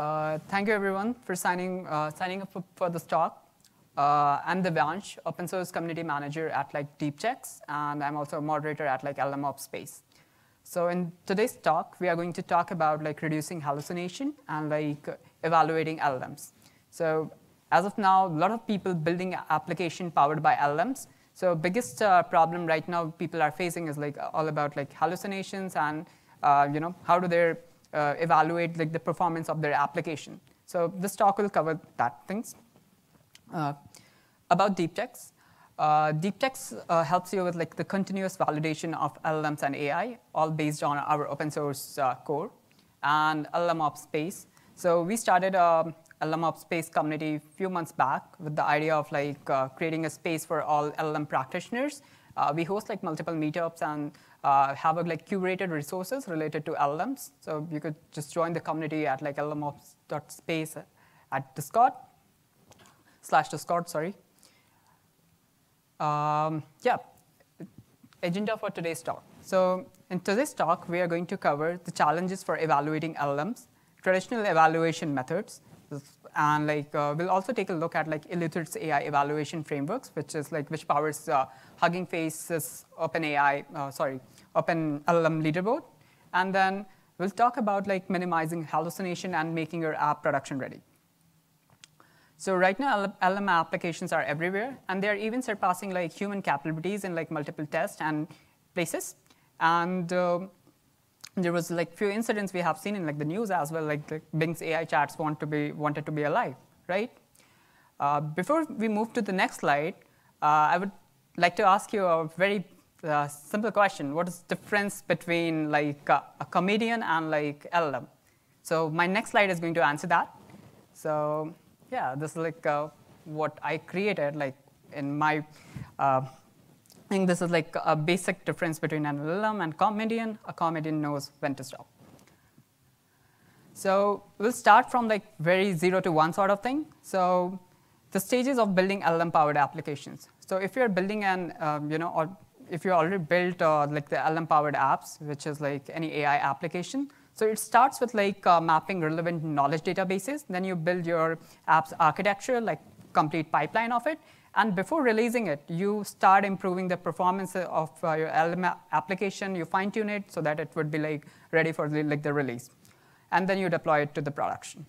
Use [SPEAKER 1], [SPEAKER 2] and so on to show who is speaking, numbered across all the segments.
[SPEAKER 1] Uh, thank you everyone for signing, uh, signing up for, for this talk. Uh, I'm Divyansh, open source community manager at like DeepChecks, and I'm also a moderator at like LLMOps Space. So in today's talk, we are going to talk about like reducing hallucination and like evaluating LLMs. So as of now, a lot of people building application powered by LLMs. So biggest uh, problem right now people are facing is like all about like hallucinations and uh, you know how do they uh, evaluate like the performance of their application. So this talk will cover that things. Uh, about DeepChecks. Uh, DeepChecks uh, helps you with like the continuous validation of LLMs and AI, all based on our open source uh, core and LLMOps space. So we started a LLMOps space community a few months back with the idea of like uh, creating a space for all LLM practitioners. We host like multiple meetups and uh, have a, like curated resources related to LLMs. So you could just join the community at like llmops.space at Discord slash Discord, sorry. Um, yeah, agenda for today's talk. So in today's talk, we are going to cover the challenges for evaluating LLMs, traditional evaluation methods, and like uh, we'll also take a look at like Eleuther's AI evaluation frameworks, which is like which powers uh, Hugging Face's OpenAI, uh, sorry, Open LLM leaderboard, and then we'll talk about like minimizing hallucination and making your app production ready. So right now, LLM applications are everywhere, and they're even surpassing like human capabilities in like multiple tests and places. And uh, there was like few incidents we have seen in like the news as well, like, like Bing's AI chats want to be wanted to be alive, right? Uh, before we move to the next slide, uh, I would like to ask you a very uh, simple question. What is the difference between like a, a comedian and like LLM? So my next slide is going to answer that. So yeah, this is like uh, what I created, like in my, uh, I think this is like a basic difference between an LLM and comedian. A comedian knows when to stop. So we'll start from like very zero to one sort of thing. So the stages of building LLM-powered applications. So if you're building an, um, you know, or if you already built uh, like the LLM-powered apps, which is like any AI application, so it starts with like uh, mapping relevant knowledge databases. Then you build your app's architecture, like complete pipeline of it. And before releasing it, you start improving the performance of uh, your application. You fine tune it so that it would be like ready for the, like the release. And then you deploy it to the production.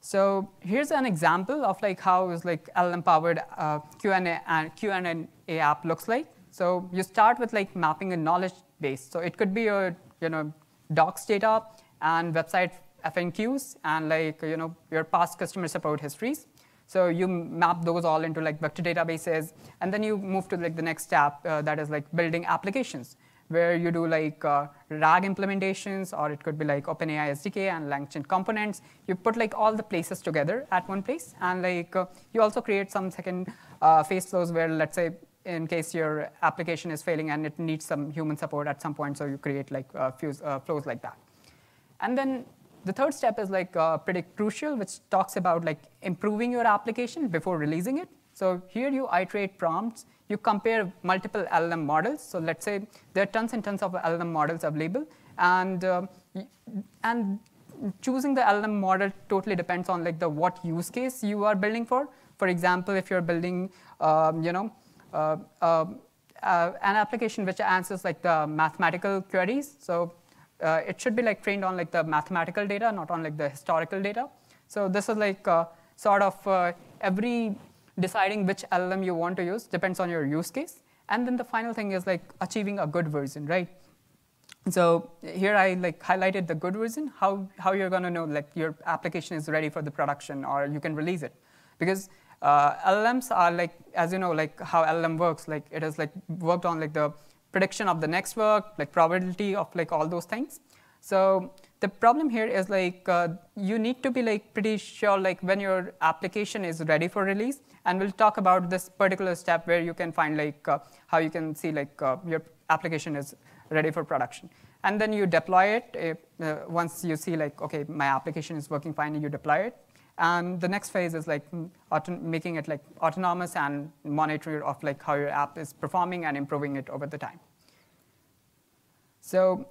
[SPEAKER 1] So here's an example of like how is like LM powered uh, Q&A and Q&A app looks like. So you start with like mapping a knowledge base. So it could be your you know, docs data and website FAQs and like, you know, your past customer support histories. So you map those all into like vector databases, and then you move to like the next step uh, that is like building applications, where you do like uh, RAG implementations, or it could be like OpenAI SDK and LangChain components. You put like all the places together at one place, and like uh, you also create some second uh, phase flows where let's say in case your application is failing and it needs some human support at some point, so you create like uh, fuse, uh, flows like that. And then the third step is like uh, pretty crucial, which talks about like improving your application before releasing it. So here you iterate prompts, you compare multiple LLM models. So let's say there are tons and tons of LLM models available, and uh, and choosing the LLM model totally depends on like the what use case you are building for. For example, if you're building, um, you know, uh, um, uh, an application which answers like the mathematical queries. So uh, it should be like trained on like the mathematical data, not on like the historical data. So this is like sort of every deciding which LLM you want to use depends on your use case. And then the final thing is like achieving a good version, right? So here I like highlighted the good version, how, how you're gonna know like your application is ready for the production or you can release it. Because uh, LLMs are like, as you know, like how LLM works, like it is like worked on like the prediction of the next work, like probability of like all those things. So the problem here is like uh, you need to be like pretty sure like when your application is ready for release, and we'll talk about this particular step where you can find like uh, how you can see like uh, your application is ready for production. And then you deploy it uh, once you see like, okay, my application is working fine, you deploy it. And the next phase is like making it like autonomous and monitoring of like how your app is performing and improving it over the time. So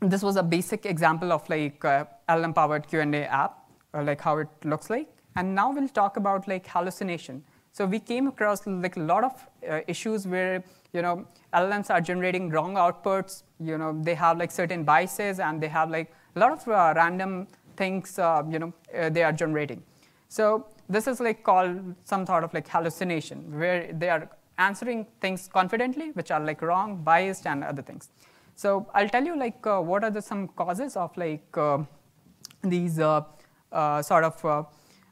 [SPEAKER 1] this was a basic example of like uh, LM-powered Q&A app, uh, like how it looks like. And now we'll talk about like hallucination. So we came across like a lot of uh, issues where you know LLMs are generating wrong outputs. You know they have like certain biases and they have like a lot of uh, random things. Uh, you know uh, they are generating. So this is like called some sort of like hallucination where they are answering things confidently, which are like wrong, biased, and other things. So I'll tell you like uh, what are the some causes of like uh, these sort of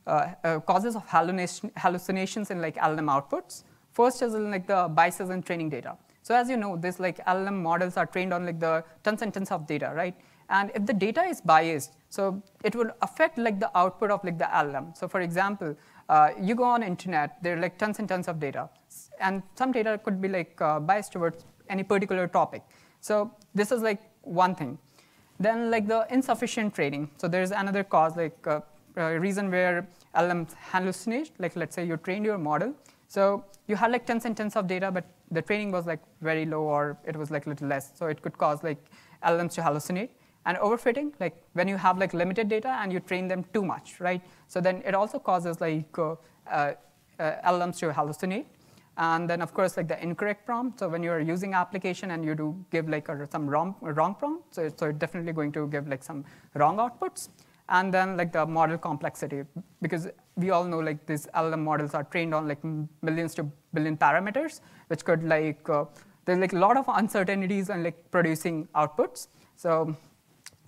[SPEAKER 1] uh, uh, causes of hallucination, hallucinations in like LLM outputs. First is like the biases in training data. So as you know, this like LLM models are trained on like the tons and tons of data, right? And if the data is biased, so it would affect like the output of like the LLM. So for example, uh, you go on internet, there are like tons and tons of data, and some data could be like uh, biased towards any particular topic. So this is like one thing. Then like the insufficient training. So there's another cause like uh, reason where LLMs hallucinate, like let's say you trained your model. So you had like tens and tens of data, but the training was like very low or it was like a little less. So it could cause like LLMs to hallucinate. And overfitting, like when you have like limited data and you train them too much, right? So then it also causes like uh, uh, LLMs to hallucinate. And then of course like the incorrect prompt. So when you're using application and you do give like a, some wrong, wrong prompt, so, so it's definitely going to give like some wrong outputs and then like the model complexity, because we all know like these LLM models are trained on like millions to billion parameters, which could like, uh, there's like a lot of uncertainties and like producing outputs. So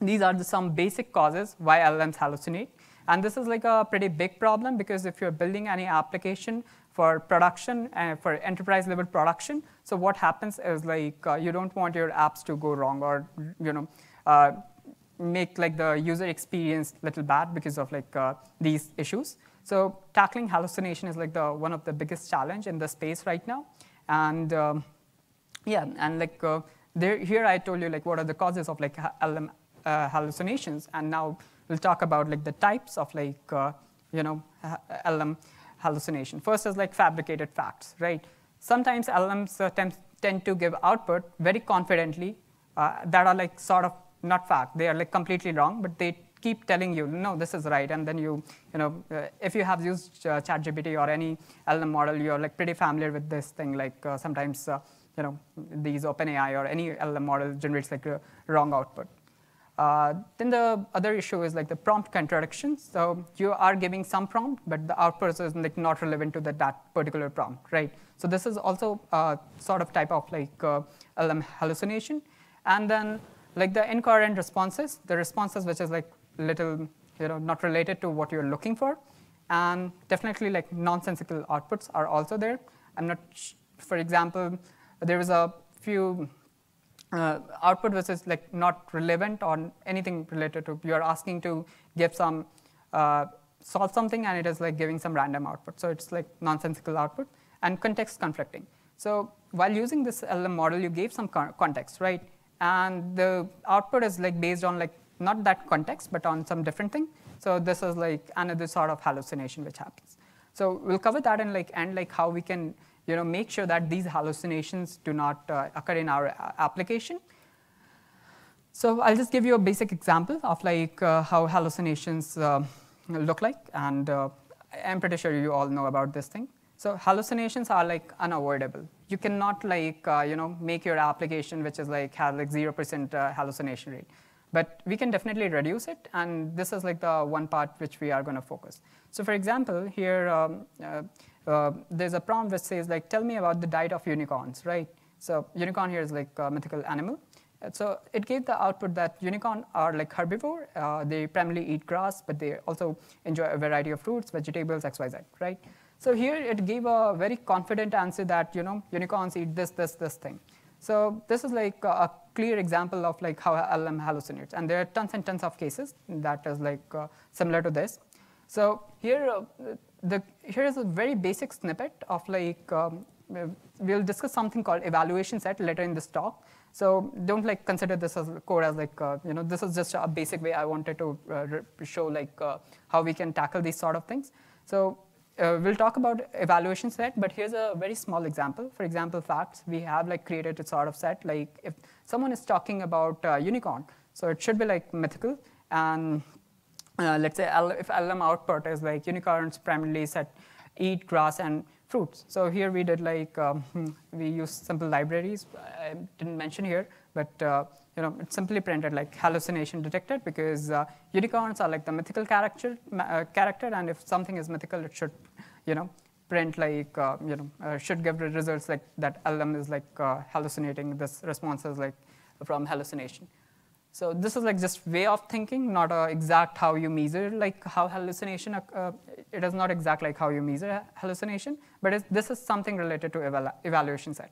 [SPEAKER 1] these are the, some basic causes why LLMs hallucinate. And this is like a pretty big problem because if you're building any application for production, uh, for enterprise level production, so what happens is like uh, you don't want your apps to go wrong or you know uh, make like the user experience little bad because of like uh, these issues. So tackling hallucination is like the one of the biggest challenge in the space right now. And um, yeah, and like uh, there, here I told you like what are the causes of like LM uh, hallucinations, and now we'll talk about like the types of like uh, you know LM hallucination. First is like fabricated facts, right? Sometimes LMs uh, tend, tend to give output very confidently uh, that are like sort of not fact. They are like completely wrong, but they keep telling you, no, this is right. And then you, you know, uh, if you have used uh, ChatGPT or any LLM model, you're like pretty familiar with this thing. Like uh, sometimes, uh, you know, these OpenAI or any LLM model generates like a wrong output. Uh, then the other issue is like the prompt contradictions. So you are giving some prompt, but the output is like not relevant to the, that particular prompt, right? So this is also a sort of type of like uh, LM hallucination. And then like the incoherent responses, the responses which is like little, you know, not related to what you're looking for. And definitely like nonsensical outputs are also there. I'm not, for example, there was a few uh, output which is like not relevant or anything related to, you're asking to give some, uh, solve something and it is like giving some random output. So it's like nonsensical output and context conflicting. So while using this LM model, you gave some context, right? and the output is like based on like not that context, but on some different thing. So this is like another sort of hallucination which happens. So we'll cover that in like and like how we can you know make sure that these hallucinations do not uh, occur in our uh, application. So I'll just give you a basic example of like uh, how hallucinations uh, look like, and uh, I'm pretty sure you all know about this thing. So hallucinations are like unavoidable. You cannot like uh, you know make your application which is like have like zero percent uh, hallucination rate, but we can definitely reduce it. And this is like the one part which we are going to focus. So for example, here um, uh, uh, there's a prompt which says like tell me about the diet of unicorns, right? So unicorn here is like a mythical animal. So it gave the output that unicorn are like herbivore. Uh, they primarily eat grass, but they also enjoy a variety of fruits, vegetables, X, Y, Z, right? So here it gave a very confident answer that you know unicorns eat this, this, this thing. So this is like a, clear example of like how LM hallucinates, and there are tons and tons of cases that is like uh, similar to this. So here, uh, the here is a very basic snippet of like um, we'll discuss something called evaluation set later in this talk. So don't like consider this as code as like uh, you know this is just a basic way I wanted to uh, show like uh, how we can tackle these sort of things. So uh, we'll talk about evaluation set, but here's a very small example. For example, facts, we have like created a sort of set, like if someone is talking about uh, unicorn, So it should be like mythical. And uh, let's say if LM output is like unicorns primarily set eat grass and fruits. So here we did like, um, we used simple libraries. I didn't mention here, but uh, you know, it's simply printed like hallucination detected because uh, unicorns are like the mythical character, uh, character, and if something is mythical, it should, you know, print like, uh, you know, uh, should give the results like that LM is like uh, hallucinating, this response is like from hallucination. So this is like just way of thinking, not a exact how you measure like how hallucination, uh, it is not exact like how you measure hallucination, but this is something related to evalu evaluation set.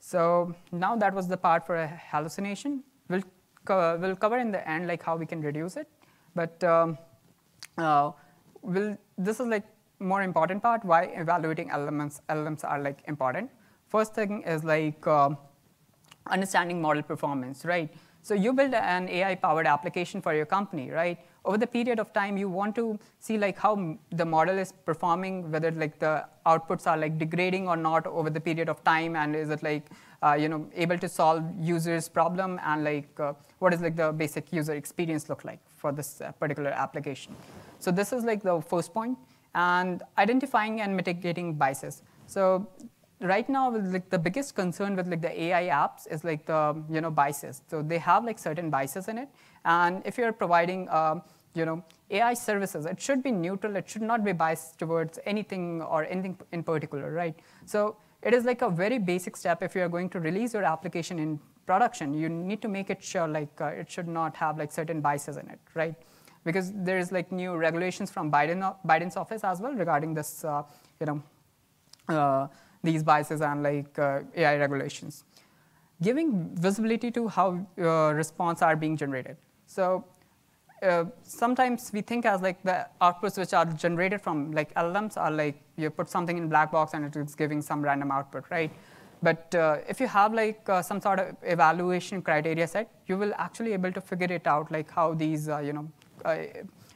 [SPEAKER 1] So now that was the part for hallucination. We'll, co we'll cover in the end like how we can reduce it, but um, uh, we'll, this is like more important part, why evaluating elements, LLMs are like important. First thing is like uh, understanding model performance, right? So you build an AI-powered application for your company, right? Over the period of time, you want to see like how the model is performing, whether like the outputs are like degrading or not over the period of time, and is it like uh, you know able to solve users' problem, and like uh, what is like the basic user experience look like for this uh, particular application. So this is like the first point, and identifying and mitigating biases. So right now like the biggest concern with like the AI apps is like the you know biases. So they have like certain biases in it, and if you're providing um, you know AI services, it should be neutral. It should not be biased towards anything or anything in particular, right? So it is like a very basic step if you are going to release your application in production. You need to make it sure like uh, it should not have like certain biases in it, right? Because there is like new regulations from Biden Biden's office as well regarding this, uh, you know. Uh, these biases and like uh, AI regulations. Giving visibility to how uh, response are being generated. So uh, sometimes we think as like the outputs which are generated from like LLMs are like you put something in black box and it is giving some random output, right? But uh, if you have like uh, some sort of evaluation criteria set, you will actually able to figure it out like how these uh, you know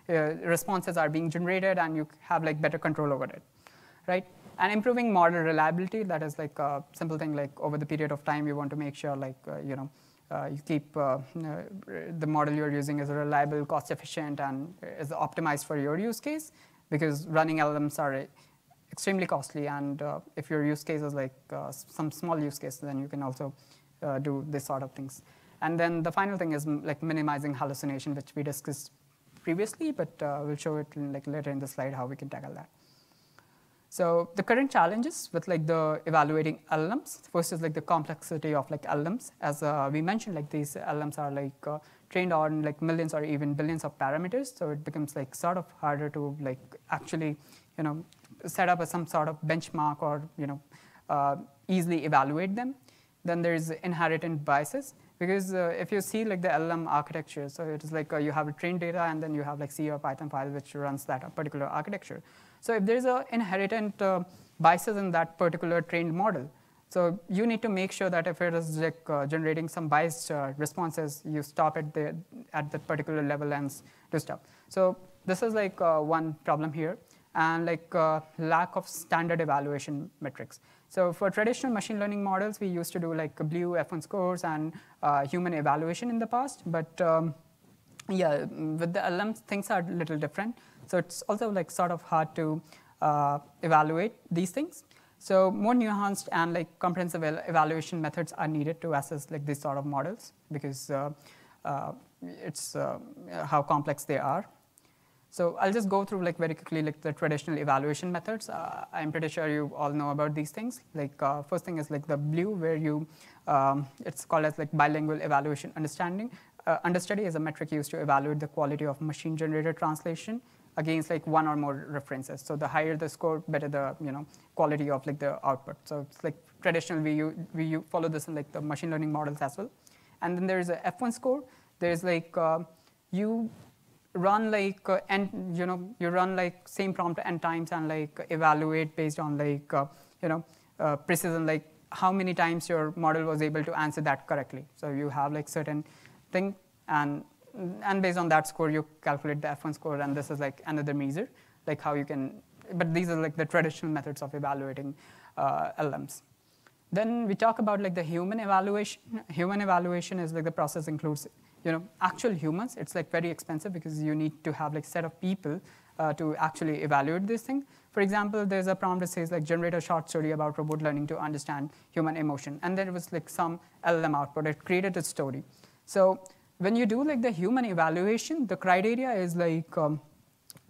[SPEAKER 1] responses are being generated and you have like better control over it, right? And improving model reliability, that is like a simple thing like over the period of time, you want to make sure like, uh, you know, uh, you keep uh, the model you're using is reliable, cost efficient, and is optimized for your use case because running LLMs are extremely costly. And uh, if your use case is like uh, some small use case, then you can also uh, do this sort of things. And then the final thing is like minimizing hallucination, which we discussed previously, but we'll show it in, like later in the slide how we can tackle that. So the current challenges with like the evaluating LLMs, first is like the complexity of like LLMs. As uh, we mentioned, like these LLMs are like uh, trained on like millions or even billions of parameters. So it becomes like sort of harder to like actually, you know, set up a, some sort of benchmark or, you know, uh, easily evaluate them. Then there's inherent biases because uh, if you see like the LLM architecture, so it is like uh, you have a trained data and then you have like C or Python file which runs that particular architecture. So if there's an inherent uh, biases in that particular trained model, so you need to make sure that if it is like uh, generating some biased uh, responses, you stop at the at that particular level and do stuff. So this is like uh, one problem here, and like lack of standard evaluation metrics. So for traditional machine learning models, we used to do like BLEU F1 scores and uh, human evaluation in the past, but um, yeah, with the LLMs, things are a little different. So it's also like sort of hard to uh, evaluate these things. So more nuanced and like comprehensive evaluation methods are needed to assess like these sort of models because uh, uh, it's uh, how complex they are. So I'll just go through like very quickly like the traditional evaluation methods. Uh, I'm pretty sure you all know about these things. Like uh, first thing is like the BLEU where you, um, it's called as like bilingual evaluation understanding. understudy is a metric used to evaluate the quality of machine generated translation against like one or more references. So the higher the score, better the you know quality of like the output. So it's like traditional we we follow this in like the machine learning models as well. And then there's a F1 score. There's like uh, you run like uh, n you know you run like same prompt n times and like evaluate based on like uh, you know uh, precision like how many times your model was able to answer that correctly. So you have like certain thing and and based on that score, you calculate the F1 score, and this is like another measure, like how you can, but these are like the traditional methods of evaluating uh, LMs. Then we talk about like the human evaluation. Human evaluation is like the process includes you know actual humans. It's like very expensive because you need to have like set of people uh, to actually evaluate this thing. For example, there's a prompt that says like generate a short story about robot learning to understand human emotion, and there was like some LLM output. It created a story. So when you do like the human evaluation, the criteria is like um,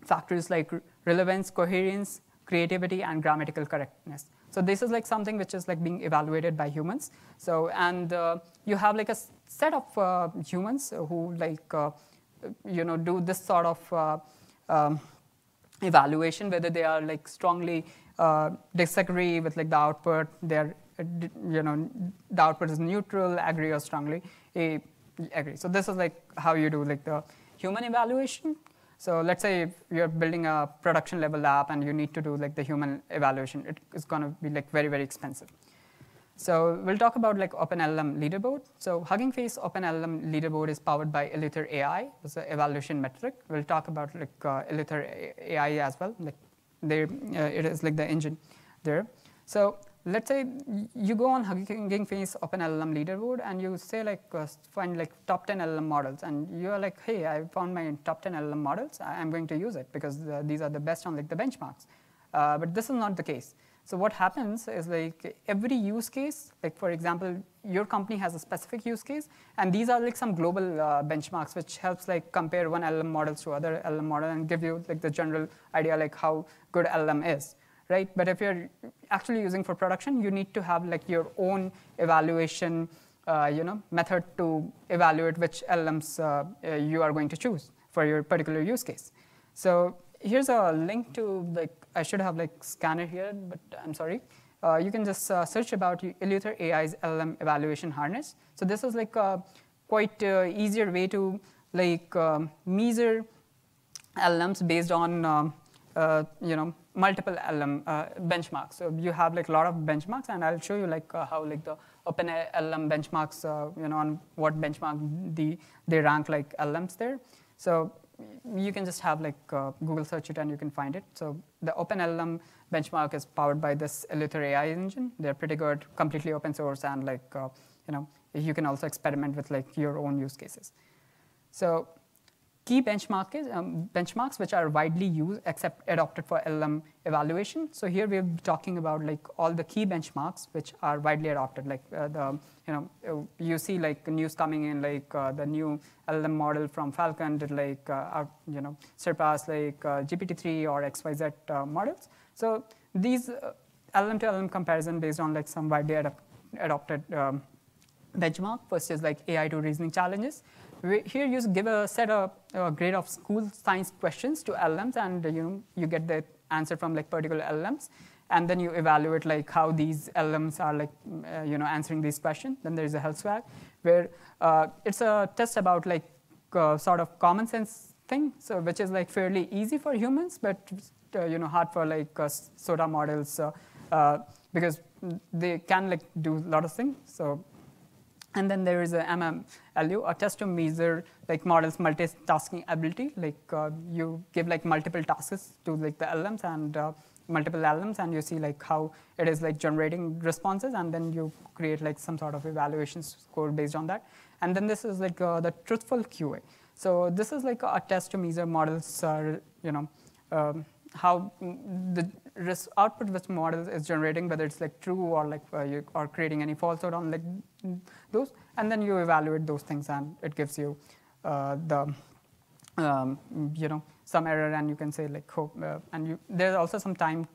[SPEAKER 1] factors like relevance, coherence, creativity, and grammatical correctness. So this is like something which is like being evaluated by humans. So and uh, you have like a set of uh, humans who like uh, you know do this sort of uh, um, evaluation, whether they are like strongly uh, disagree with like the output, they're uh, you know the output is neutral, agree or strongly agree. So this is like how you do like the human evaluation. So let's say if you're building a production level app and you need to do like the human evaluation, it is going to be like very, very expensive. So we'll talk about like OpenLM leaderboard. So Hugging Face OpenLM leaderboard is powered by Eleuther AI. It's an evaluation metric. We'll talk about like uh, AI as well. Like there, uh, it is like the engine there. So let's say you go on Hugging Face OpenLLM leaderboard and you say like uh, find like top 10 LLM models and you're like, hey, I found my top 10 LLM models. I'm going to use it because uh, these are the best on like the benchmarks. Uh, but this is not the case. So what happens is like every use case, like for example, your company has a specific use case, and these are like some global uh, benchmarks which helps like compare one LLM models to other LLM model and give you like the general idea like how good LLM is right? But if you're actually using for production, you need to have like your own evaluation, uh, you know, method to evaluate which LLMs uh, uh, you are going to choose for your particular use case. So here's a link to like I should have like scanner here, but I'm sorry. Uh, you can just uh, search about Eleuther AI's LLM evaluation harness. So this is like a quite uh, easier way to like um, measure LLMs based on um, you know multiple LM uh, benchmarks. So you have like a lot of benchmarks, and I'll show you like uh, how like the OpenLM benchmarks, uh, you know, on what benchmark the they rank like LMs there. So you can just have like uh, Google search it and you can find it. So the OpenLM benchmark is powered by this Eleuther AI engine. They're pretty good, completely open source, and like uh, you know, you can also experiment with like your own use cases. So key benchmark is, um, benchmarks which are widely used except adopted for LLM evaluation. So here we're talking about like all the key benchmarks which are widely adopted. Like uh, the you know uh, you see like news coming in like uh, the new LLM model from Falcon did like uh, you know surpass like uh, GPT-3 or XYZ uh, models. So these LLM to LLM comparison based on like some widely adopted um, benchmark. Is like AI2 reasoning challenges here you give a set of a grade of school science questions to LLMs, and you know you get the answer from like particular LLMs, and then you evaluate like how these LLMs are like uh, you know answering these questions. Then there is a HellaSwag, where uh, it's a test about like uh, sort of common sense thing, so which is like fairly easy for humans, but uh, you know hard for like uh, SOTA models uh, because they can like do a lot of things. So and then there is a MMLU, a test to measure like models multitasking ability. Like uh, you give like multiple tasks to like the LLMs and uh, multiple LLMs, and you see like how it is like generating responses, and then you create like some sort of evaluation score based on that. And then this is like uh, the truthful QA. So this is like a test to measure models, you know, um, how the output which model is generating, whether it's like true or like uh, you are creating any falsehood on like those, and then you evaluate those things, and it gives you uh, the um, you know some error, and you can say like hope, uh, and you, there's also some time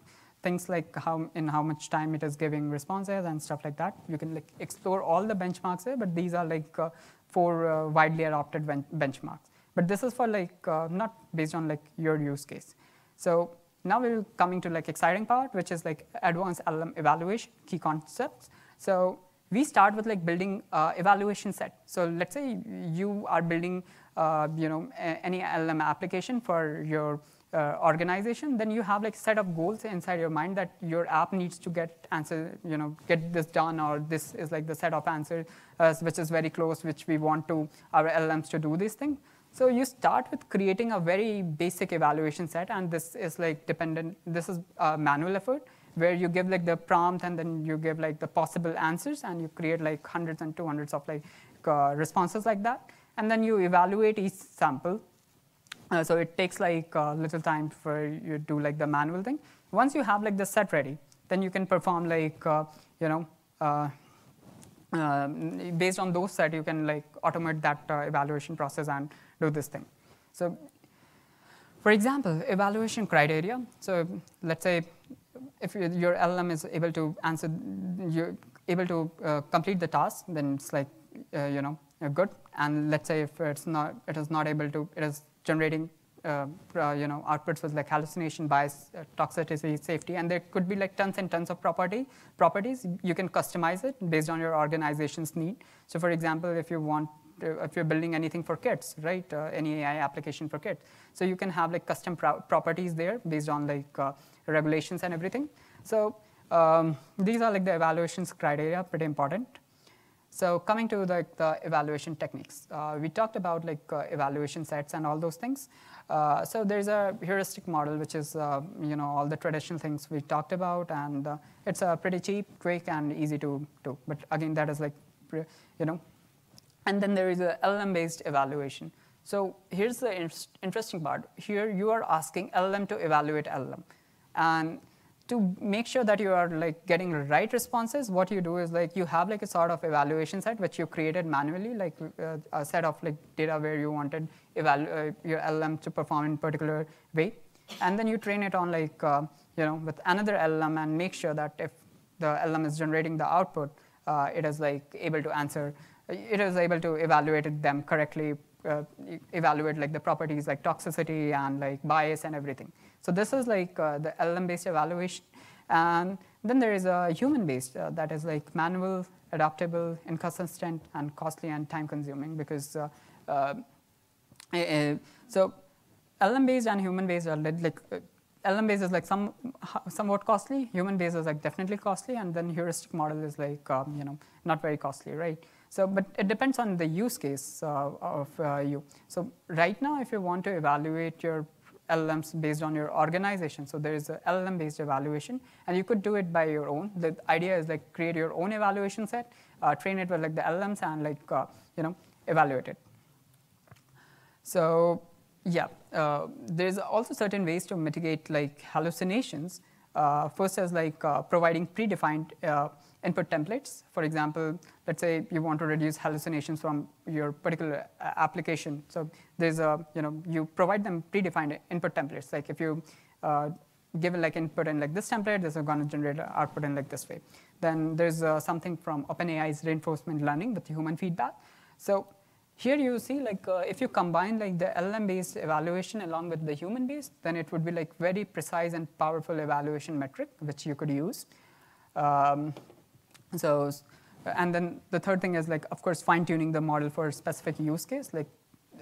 [SPEAKER 1] things like how in how much time it is giving responses and stuff like that. You can like explore all the benchmarks there, but these are like uh, four uh, widely adopted ben benchmarks. But this is for like uh, not based on like your use case. So now we're coming to like exciting part, which is like advanced LLM evaluation, key concepts. So we start with like building uh, evaluation set. So let's say you are building, uh, you know, any LLM application for your uh, organization, then you have like set of goals inside your mind that your app needs to get answer, you know, get this done, or this is like the set of answers uh, which is very close, which we want to our LLMs to do this thing. So you start with creating a very basic evaluation set, and this is like dependent, this is a manual effort, where you give like the prompt and then you give like the possible answers and you create like hundreds and two hundreds of like uh, responses like that. And then you evaluate each sample. Uh, so it takes like a little time for you to do like the manual thing. Once you have like the set ready, then you can perform like, uh, you know, uh, um, based on those set, you can like automate that uh, evaluation process and do this thing. So for example, evaluation criteria. So let's say if your LLM is able to answer, you're able to uh, complete the task, then it's like, uh, you know, good. And let's say if it's not, it is not able to, it is generating, uh, uh you know, outputs was like hallucination, bias, uh, toxicity, safety, and there could be like tons and tons of property properties. You can customize it based on your organization's need. So for example, if you want if you're building anything for kids, right? Uh, any AI application for kids. So you can have like custom pro properties there based on like uh, regulations and everything. So um, these are like the evaluations criteria, pretty important. So coming to the, the evaluation techniques, uh, we talked about like uh, evaluation sets and all those things. Uh, so there's a heuristic model, which is uh, you know all the traditional things we talked about, and it's a pretty cheap, quick, and easy to do. But again, that is like you know and then there is a LLM-based evaluation. So here's the in interesting part. Here you are asking LLM to evaluate LLM. And to make sure that you are like getting the right responses, what you do is like you have like a sort of evaluation set which you created manually, like uh, a set of like data where you wanted uh, your LLM to perform in particular way. And then you train it on like, uh, you know, with another LLM and make sure that if the LLM is generating the output, uh, it is like able to answer it is able to evaluate them correctly, uh, evaluate like the properties like toxicity and like bias and everything. So this is like uh, the LM-based evaluation. And then there is a human-based uh, that is like manual, adaptable, inconsistent, and costly and time-consuming because uh, uh, eh, eh, so LM-based and human-based are like uh, LLM-based is like some somewhat costly. Human-based is like definitely costly, and then heuristic model is like um, you know not very costly, right? So, but it depends on the use case uh, of uh, you. So right now, if you want to evaluate your LLMs based on your organization, so there is a LLM-based evaluation, and you could do it by your own. The idea is like create your own evaluation set, uh, train it with like the LLMs, and like uh, you know evaluate it. So yeah, uh, there's also certain ways to mitigate like hallucinations. Uh, first is like providing predefined input templates. For example, let's say you want to reduce hallucinations from your particular uh, application. So there's a, you know, you provide them predefined input templates. Like if you uh, give like input in like this template, this is going to generate output in like this way. Then there's uh, something from OpenAI's reinforcement learning with human feedback. So here you see like uh, if you combine like the LLM-based evaluation along with the human-based, then it would be like very precise and powerful evaluation metric which you could use. Um, so, and then the third thing is like, of course, fine tuning the model for a specific use case. Like,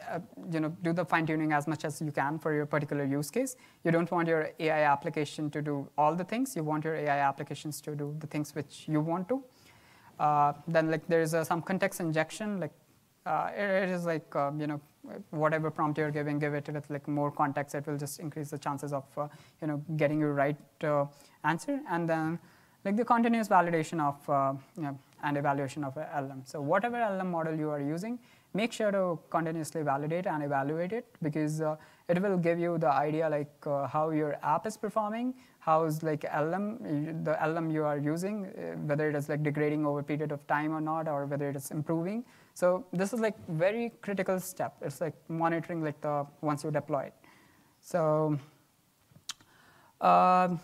[SPEAKER 1] uh, you know, do the fine tuning as much as you can for your particular use case. You don't want your AI application to do all the things. You want your AI applications to do the things which you want to. Uh, then like there's uh, some context injection. Like uh, it, it is like uh, you know whatever prompt you're giving, give it with like more context. It will just increase the chances of uh, you know getting you right answer. And then like the continuous validation of uh, you know, and evaluation of LM. So whatever LM model you are using, make sure to continuously validate and evaluate it because uh, it will give you the idea like uh, how your app is performing, how is like LM, the LM you are using, uh, whether it is like degrading over a period of time or not, or whether it is improving. So this is like very critical step. It's like monitoring like the once you deploy it. So. Uh,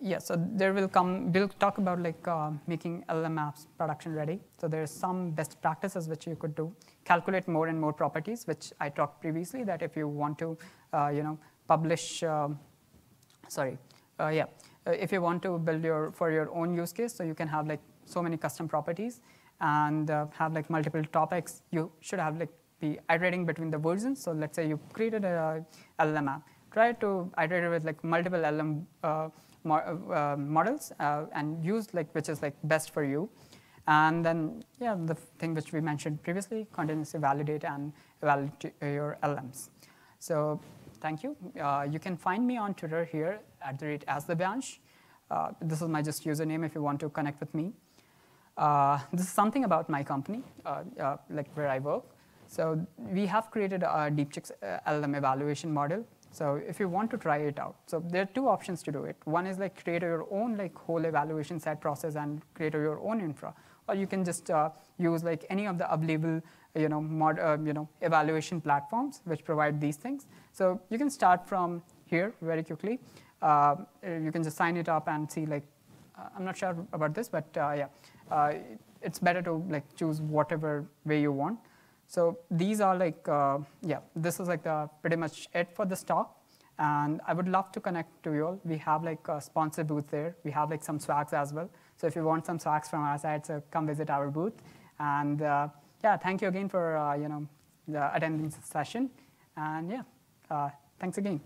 [SPEAKER 1] yeah, so there will come, we'll talk about like uh, making LLM apps production ready. So there's some best practices which you could do. Calculate more and more properties, which I talked previously, that if you want to, uh, you know, publish, um, sorry, uh, yeah, uh, if you want to build your, for your own use case, so you can have like so many custom properties and uh, have like multiple topics, you should have like be iterating between the versions. So let's say you created a LLM app, try to iterate with like multiple LLM uh, mo uh, models uh, and use like which is like best for you. And then, yeah, the thing which we mentioned previously, continuously validate and evaluate your LMs. So thank you. Uh, you can find me on Twitter here at the rate as the Byansh. Uh, this is my just username if you want to connect with me. Uh, this is something about my company, uh, uh, like where I work. So we have created a DeepChecks LLM evaluation model. So if you want to try it out, so there are two options to do it. One is like create your own like whole evaluation set process and create your own infra, or you can just uh, use like any of the available you know mod, uh, you know evaluation platforms which provide these things. So you can start from here very quickly. Uh, you can just sign it up and see like I'm not sure about this, but yeah uh, it's better to like choose whatever way you want. So these are like, uh, yeah, this is like the pretty much it for this talk. And I would love to connect to you all. We have like a sponsor booth there. We have like some swags as well. So if you want some swags from our side, so come visit our booth. And uh, yeah, thank you again for, uh, you know, attending this session. And yeah, uh, thanks again.